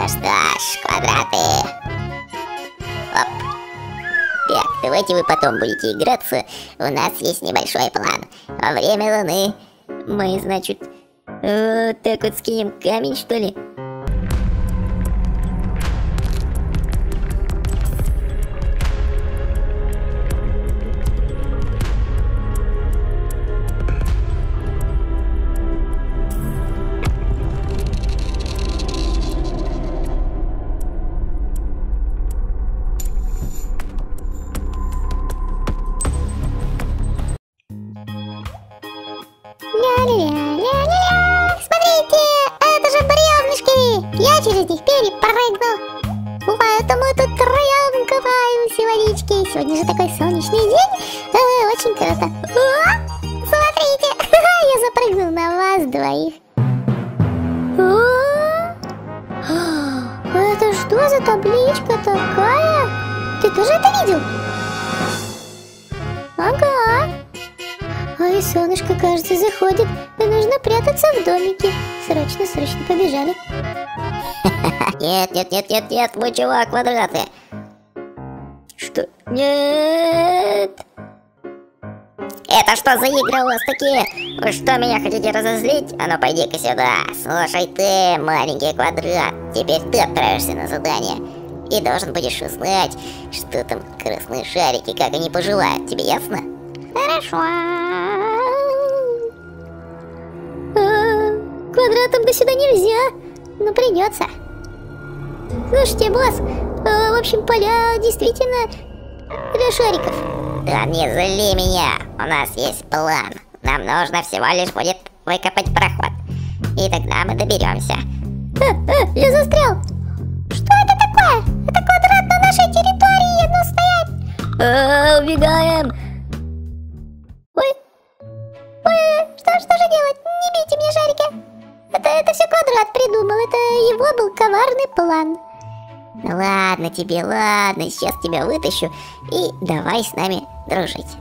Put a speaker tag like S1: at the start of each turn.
S1: Ну что квадраты. Оп. Так, давайте вы потом будете играться. У нас есть небольшой план. Во время Луны мы, значит, вот так вот скинем камень, что ли?
S2: Ля-ля-ля-ля-ля! Смотрите, это же бревнышки! Я через них перепрыгну. Поэтому тут троем купаемся в водичке. Сегодня же такой солнечный день. Э, очень круто. О, смотрите, я запрыгнул на вас двоих. О, это что за табличка такая? Ты тоже это видел? Ой, солнышко, кажется, заходит. И нужно прятаться в домике. Срочно, срочно побежали.
S1: Нет, нет, нет, нет, нет, мой чувак, квадраты. Что? Нет. Это что за игры у вас такие? Вы что, меня хотите разозлить? А ну пойди-ка сюда. Слушай ты, маленький квадрат, теперь ты отправишься на задание. И должен будешь узнать, что там красные шарики, как они поживают. Тебе ясно?
S2: Хорошо. Квадратом до сюда нельзя. Но придется. Слушайте, босс, а, в общем, поля действительно для шариков.
S1: Да не зли меня, у нас есть план. Нам нужно всего лишь будет выкопать проход. И тогда мы доберемся.
S2: А, а, я застрял. Что это такое? Это квадрат на нашей территории, ну стоять.
S1: А, убегаем.
S2: Ой, ой, что, что же делать? Не бейте шарики. Это, это все квадрат придумал, это его был коварный план.
S1: Ладно тебе, ладно, сейчас тебя вытащу и давай с нами дружить.